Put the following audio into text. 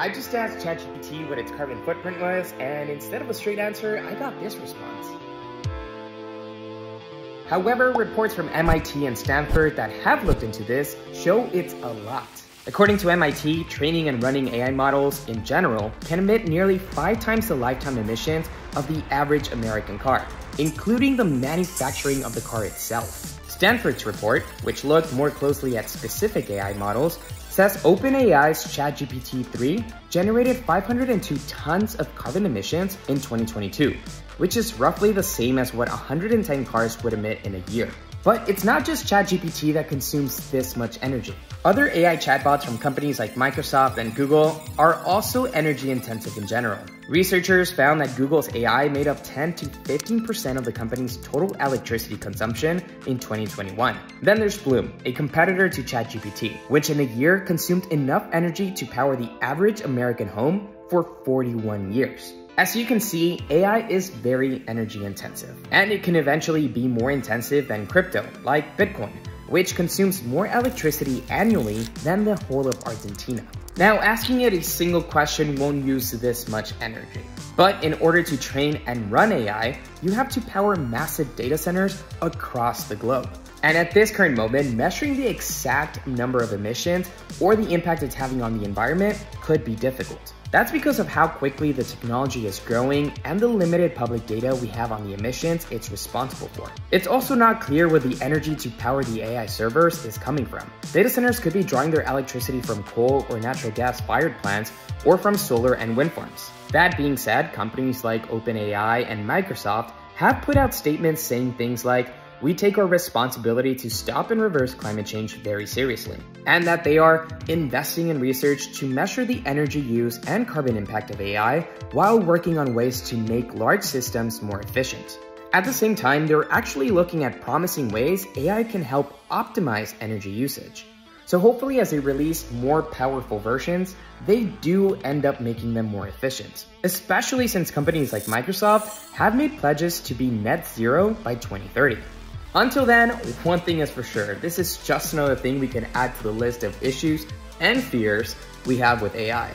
I just asked ChatGPT what its carbon footprint was, and instead of a straight answer, I got this response. However, reports from MIT and Stanford that have looked into this show it's a lot. According to MIT, training and running AI models in general can emit nearly five times the lifetime emissions of the average American car, including the manufacturing of the car itself. Stanford's report, which looked more closely at specific AI models, says OpenAI's ChatGPT 3 generated 502 tons of carbon emissions in 2022, which is roughly the same as what 110 cars would emit in a year. But it's not just ChatGPT that consumes this much energy. Other AI chatbots from companies like Microsoft and Google are also energy intensive in general. Researchers found that Google's AI made up 10 to 15% of the company's total electricity consumption in 2021. Then there's Bloom, a competitor to ChatGPT, which in a year consumed enough energy to power the average American home for 41 years. As you can see, AI is very energy intensive, and it can eventually be more intensive than crypto, like Bitcoin, which consumes more electricity annually than the whole of Argentina. Now, asking it a single question won't use this much energy. But in order to train and run AI, you have to power massive data centers across the globe. And at this current moment, measuring the exact number of emissions or the impact it's having on the environment could be difficult. That's because of how quickly the technology is growing and the limited public data we have on the emissions it's responsible for. It's also not clear where the energy to power the AI servers is coming from. Data centers could be drawing their electricity from coal or natural gas fired plants or from solar and wind farms. That being said, companies like OpenAI and Microsoft have put out statements saying things like, we take our responsibility to stop and reverse climate change very seriously, and that they are investing in research to measure the energy use and carbon impact of AI while working on ways to make large systems more efficient. At the same time, they're actually looking at promising ways AI can help optimize energy usage. So hopefully as they release more powerful versions, they do end up making them more efficient, especially since companies like Microsoft have made pledges to be net zero by 2030. Until then, one thing is for sure, this is just another thing we can add to the list of issues and fears we have with AI.